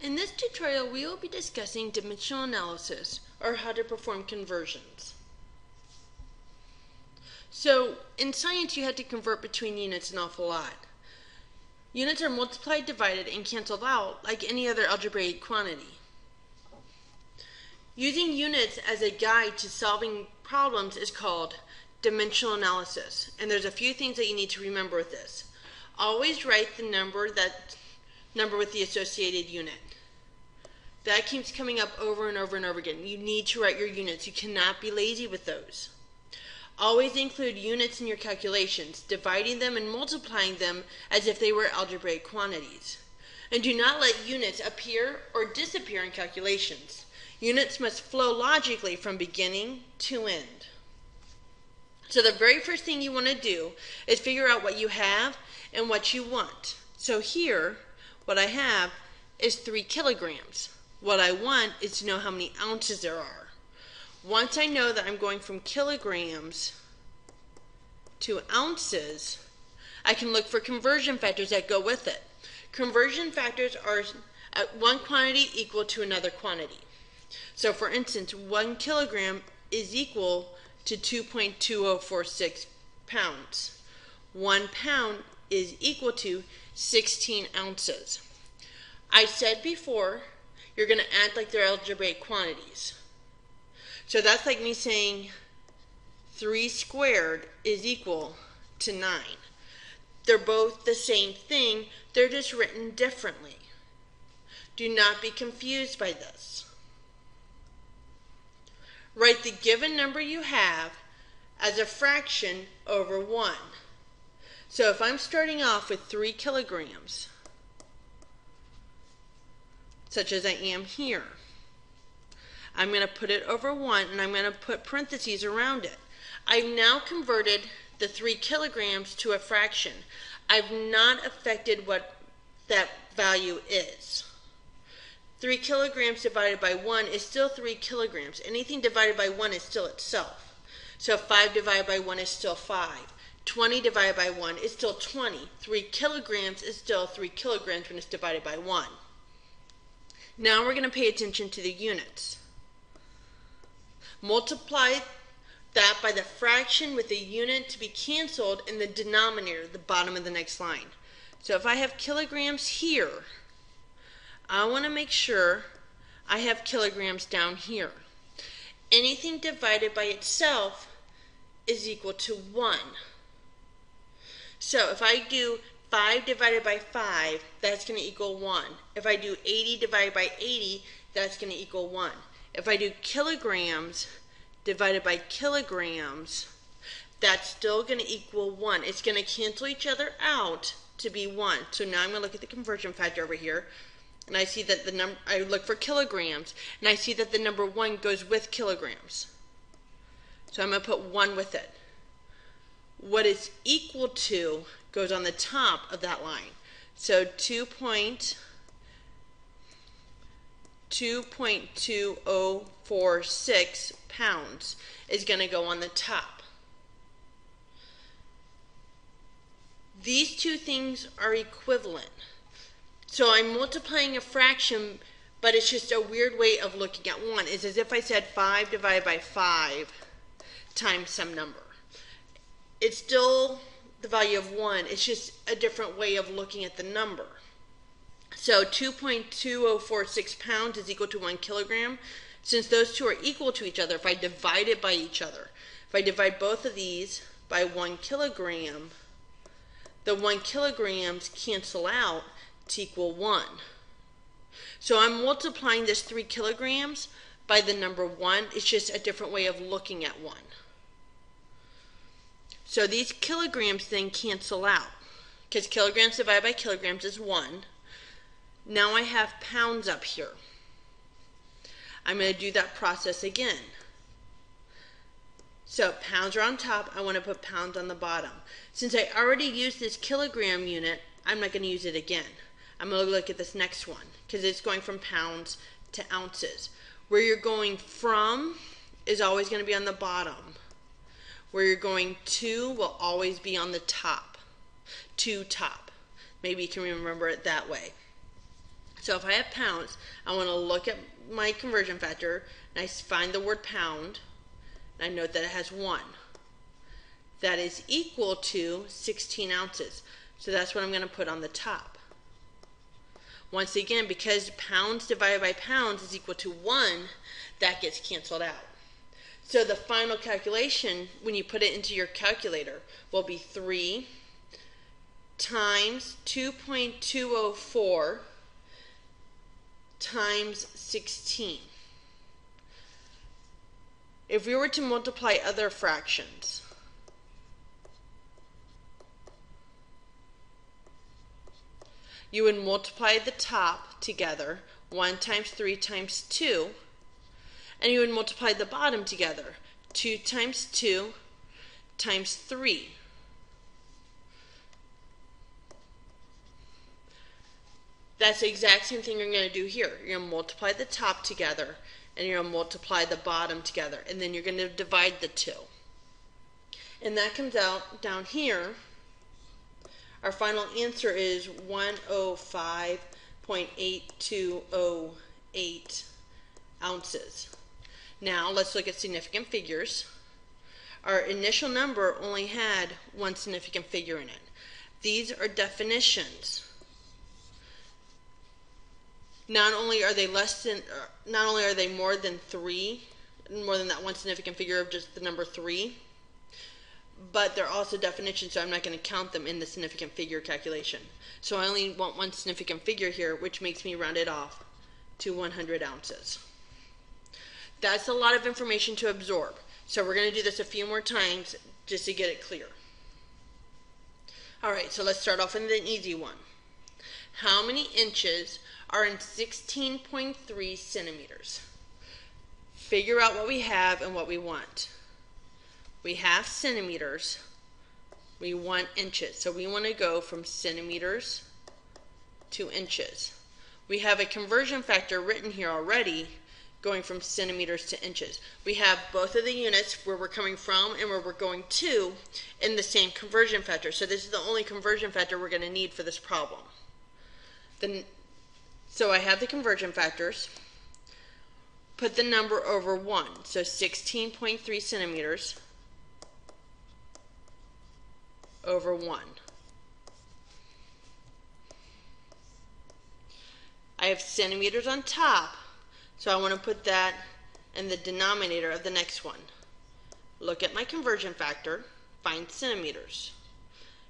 In this tutorial, we will be discussing dimensional analysis, or how to perform conversions. So, in science, you had to convert between units an awful lot. Units are multiplied, divided, and canceled out like any other algebraic quantity. Using units as a guide to solving problems is called dimensional analysis. And there's a few things that you need to remember with this. Always write the number that number with the associated unit. That keeps coming up over and over and over again. You need to write your units. You cannot be lazy with those. Always include units in your calculations, dividing them and multiplying them as if they were algebraic quantities. And do not let units appear or disappear in calculations. Units must flow logically from beginning to end. So the very first thing you want to do is figure out what you have and what you want. So here, what I have is three kilograms. What I want is to know how many ounces there are. Once I know that I'm going from kilograms to ounces, I can look for conversion factors that go with it. Conversion factors are one quantity equal to another quantity. So for instance, one kilogram is equal to 2.2046 pounds. One pound is equal to 16 ounces. I said before you're going to act like they're algebraic quantities. So that's like me saying 3 squared is equal to 9. They're both the same thing, they're just written differently. Do not be confused by this. Write the given number you have as a fraction over 1. So if I'm starting off with 3 kilograms, such as I am here. I'm going to put it over 1 and I'm going to put parentheses around it. I've now converted the 3 kilograms to a fraction. I've not affected what that value is. 3 kilograms divided by 1 is still 3 kilograms. Anything divided by 1 is still itself. So 5 divided by 1 is still 5. 20 divided by 1 is still 20. 3 kilograms is still 3 kilograms when it's divided by 1. Now we're going to pay attention to the units. Multiply that by the fraction with the unit to be canceled in the denominator, the bottom of the next line. So if I have kilograms here, I want to make sure I have kilograms down here. Anything divided by itself is equal to 1. So if I do 5 divided by 5, that's going to equal 1. If I do 80 divided by 80, that's going to equal 1. If I do kilograms divided by kilograms, that's still going to equal 1. It's going to cancel each other out to be 1. So now I'm going to look at the conversion factor over here. And I see that the number, I look for kilograms, and I see that the number 1 goes with kilograms. So I'm going to put 1 with it. What is equal to goes on the top of that line. So 2.2046 pounds is going to go on the top. These two things are equivalent. So I'm multiplying a fraction, but it's just a weird way of looking at one. It's as if I said 5 divided by 5 times some number. It's still the value of 1. It's just a different way of looking at the number. So 2.2046 pounds is equal to 1 kilogram. Since those two are equal to each other, if I divide it by each other, if I divide both of these by 1 kilogram, the 1 kilograms cancel out to equal 1. So I'm multiplying this 3 kilograms by the number 1. It's just a different way of looking at 1. So these kilograms then cancel out because kilograms divided by kilograms is 1. Now I have pounds up here. I'm going to do that process again. So pounds are on top, I want to put pounds on the bottom. Since I already used this kilogram unit, I'm not going to use it again. I'm going to look at this next one because it's going from pounds to ounces. Where you're going from is always going to be on the bottom. Where you're going to will always be on the top. To top. Maybe you can remember it that way. So if I have pounds, I want to look at my conversion factor and I find the word pound and I note that it has one. That is equal to 16 ounces. So that's what I'm going to put on the top. Once again, because pounds divided by pounds is equal to 1, that gets canceled out. So the final calculation, when you put it into your calculator, will be 3 times 2.204 times 16. If we were to multiply other fractions, you would multiply the top together, 1 times 3 times 2, and you would multiply the bottom together, 2 times 2 times 3. That's the exact same thing you're going to do here. You're going to multiply the top together, and you're going to multiply the bottom together, and then you're going to divide the two. And that comes out down here our final answer is 105.8208 ounces. Now let's look at significant figures. Our initial number only had one significant figure in it. These are definitions. Not only are they less than, uh, not only are they more than three, more than that one significant figure of just the number three, but they're also definitions, so I'm not going to count them in the significant figure calculation. So I only want one significant figure here, which makes me round it off to 100 ounces. That's a lot of information to absorb. So we're going to do this a few more times just to get it clear. All right, so let's start off with an easy one. How many inches are in 16.3 centimeters? Figure out what we have and what we want we have centimeters, we want inches. So we want to go from centimeters to inches. We have a conversion factor written here already going from centimeters to inches. We have both of the units where we're coming from and where we're going to in the same conversion factor. So this is the only conversion factor we're going to need for this problem. Then, so I have the conversion factors. Put the number over 1. So 16.3 centimeters over 1. I have centimeters on top, so I want to put that in the denominator of the next one. Look at my conversion factor, find centimeters.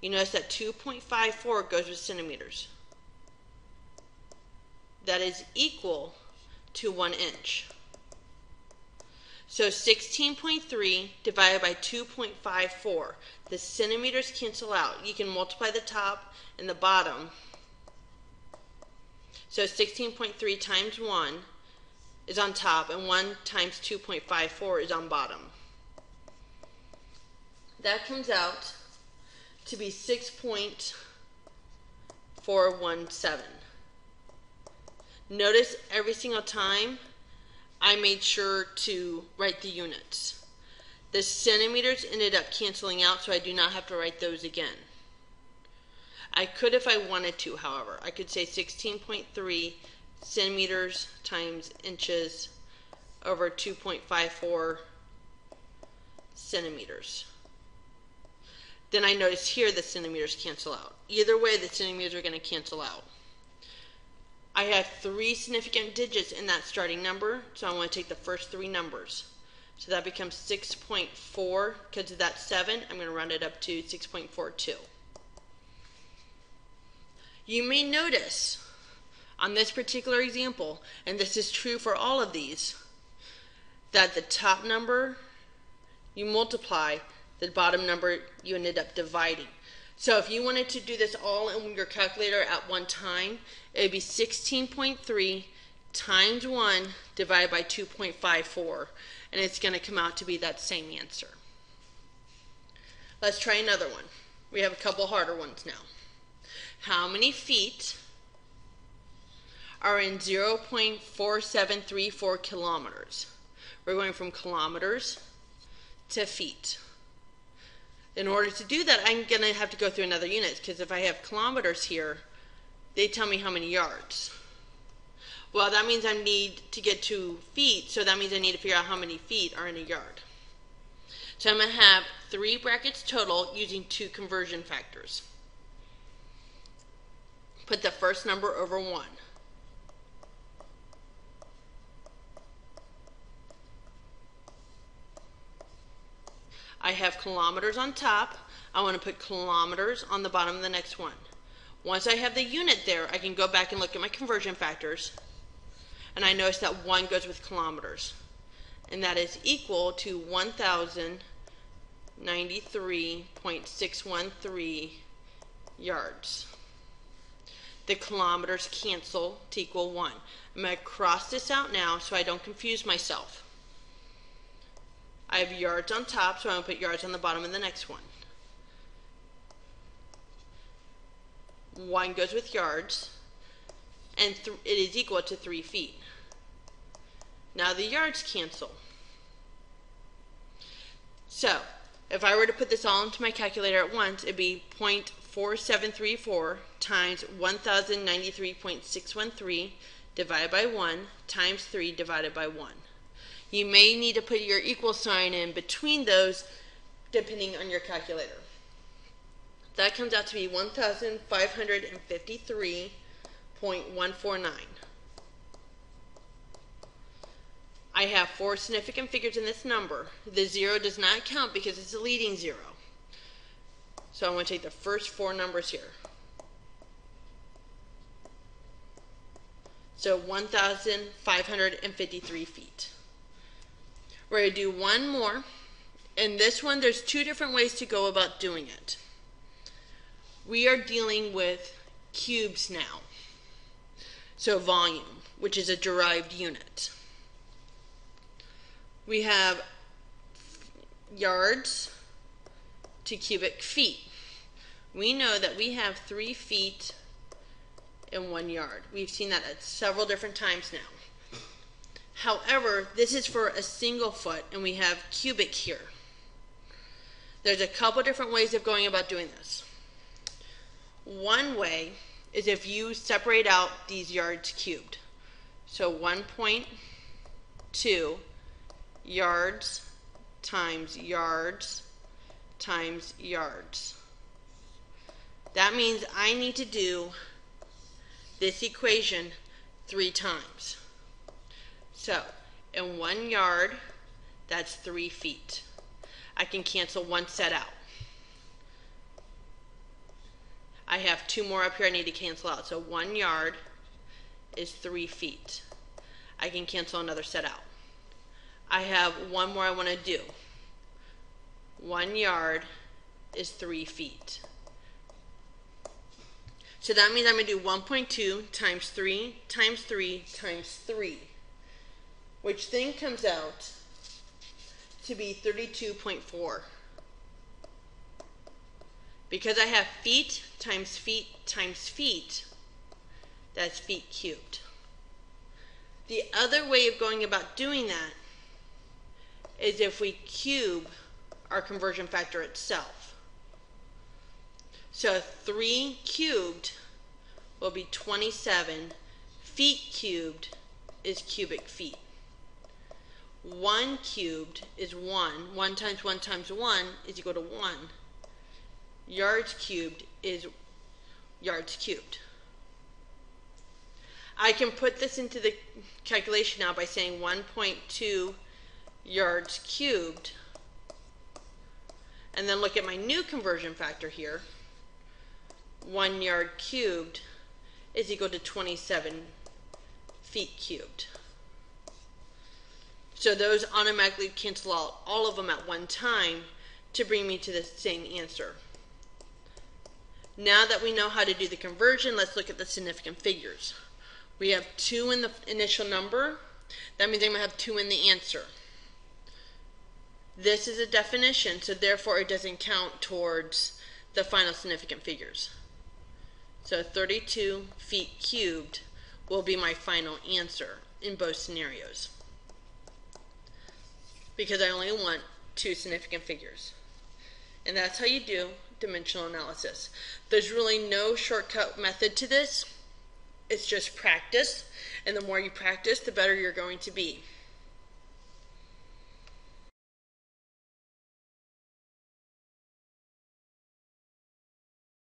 You notice that 2.54 goes with centimeters. That is equal to 1 inch. So 16.3 divided by 2.54. The centimeters cancel out. You can multiply the top and the bottom. So 16.3 times 1 is on top and 1 times 2.54 is on bottom. That comes out to be 6.417. Notice every single time I made sure to write the units. The centimeters ended up canceling out, so I do not have to write those again. I could if I wanted to, however. I could say 16.3 centimeters times inches over 2.54 centimeters. Then I notice here the centimeters cancel out. Either way, the centimeters are going to cancel out. I have three significant digits in that starting number, so I want to take the first three numbers. So that becomes 6.4, because of that 7, I'm going to round it up to 6.42. You may notice on this particular example, and this is true for all of these, that the top number you multiply, the bottom number you ended up dividing. So if you wanted to do this all in your calculator at one time, it would be 16.3 times 1 divided by 2.54, and it's going to come out to be that same answer. Let's try another one. We have a couple harder ones now. How many feet are in 0.4734 kilometers? We're going from kilometers to feet. In order to do that, I'm going to have to go through another unit because if I have kilometers here, they tell me how many yards. Well, that means I need to get to feet, so that means I need to figure out how many feet are in a yard. So I'm going to have three brackets total using two conversion factors. Put the first number over 1. I have kilometers on top. I want to put kilometers on the bottom of the next one. Once I have the unit there, I can go back and look at my conversion factors. And I notice that 1 goes with kilometers. And that is equal to 1,093.613 yards. The kilometers cancel to equal 1. I'm going to cross this out now so I don't confuse myself. I have yards on top, so I'm going to put yards on the bottom of the next one. 1 goes with yards, and it is equal to 3 feet. Now the yards cancel. So, if I were to put this all into my calculator at once, it'd be 0.4734 times 1093.613 divided by 1 times 3 divided by 1. You may need to put your equal sign in between those depending on your calculator. That comes out to be 1,553.149. I have four significant figures in this number. The zero does not count because it's a leading zero. So I'm going to take the first four numbers here. So 1,553 feet. We're going to do one more. And this one, there's two different ways to go about doing it. We are dealing with cubes now. So volume, which is a derived unit. We have yards to cubic feet. We know that we have three feet in one yard. We've seen that at several different times now. However, this is for a single foot, and we have cubic here. There's a couple different ways of going about doing this. One way is if you separate out these yards cubed. So 1.2 yards times yards times yards. That means I need to do this equation three times. So, in one yard, that's three feet. I can cancel one set out. I have two more up here I need to cancel out. So one yard is three feet. I can cancel another set out. I have one more I want to do. One yard is three feet. So that means I'm going to do 1.2 times 3 times 3 times 3 which then comes out to be 32.4. Because I have feet times feet times feet, that's feet cubed. The other way of going about doing that is if we cube our conversion factor itself. So 3 cubed will be 27. Feet cubed is cubic feet. 1 cubed is 1. 1 times 1 times 1 is equal to 1. Yards cubed is yards cubed. I can put this into the calculation now by saying 1.2 yards cubed and then look at my new conversion factor here. 1 yard cubed is equal to 27 feet cubed. So those automatically cancel out all of them at one time to bring me to the same answer. Now that we know how to do the conversion, let's look at the significant figures. We have 2 in the initial number. That means I'm going to have 2 in the answer. This is a definition, so therefore it doesn't count towards the final significant figures. So 32 feet cubed will be my final answer in both scenarios because I only want two significant figures. And that's how you do dimensional analysis. There's really no shortcut method to this. It's just practice, and the more you practice, the better you're going to be.